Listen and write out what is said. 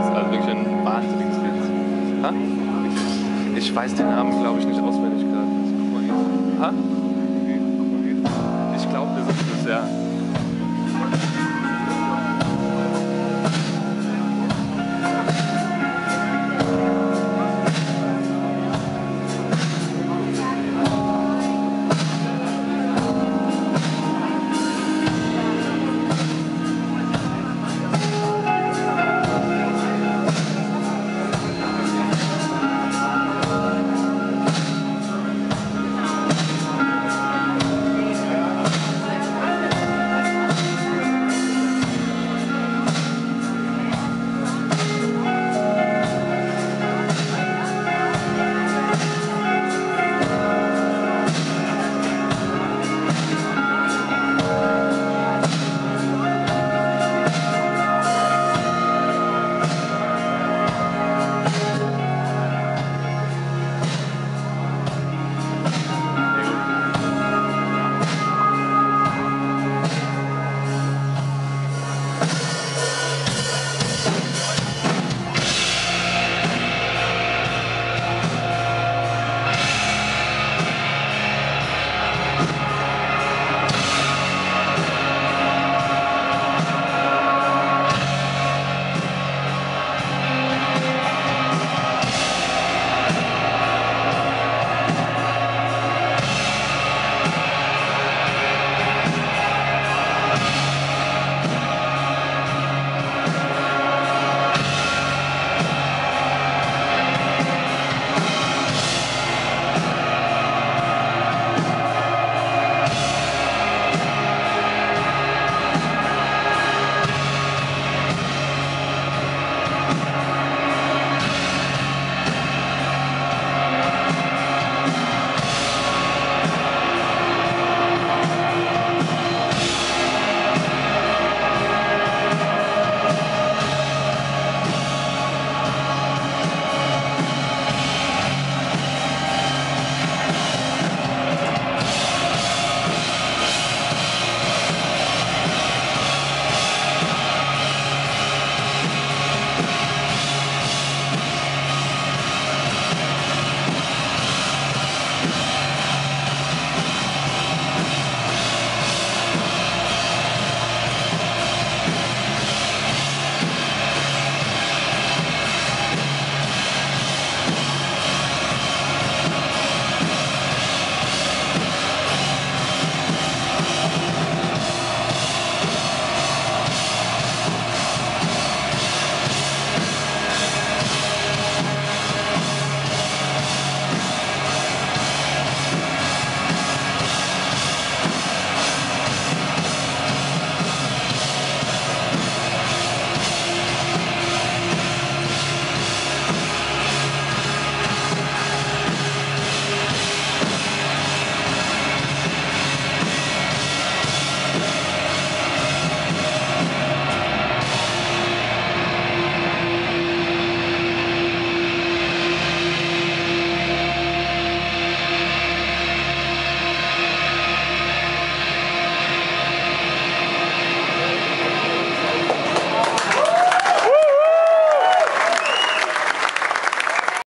ist also wirklich ein wahnsinniges Lied. Ha? Ich weiß den Namen, glaube ich, nicht auswendig gerade. Ha?